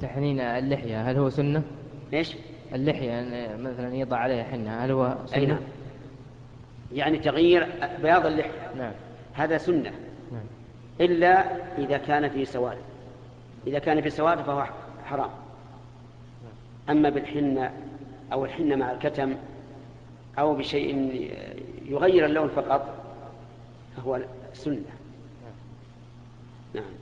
تحنين اللحية هل هو سنة؟ إيش؟ اللحية مثلا يضع عليها حنة هل هو سنة؟ أي نعم. يعني تغيير بياض اللحية. نعم. هذا سنة. نعم. إلا إذا كان في سواد. إذا كان في سواد فهو حرام. أما بالحنة أو الحنة مع الكتم أو بشيء يغير اللون فقط فهو سنة. نعم. نعم.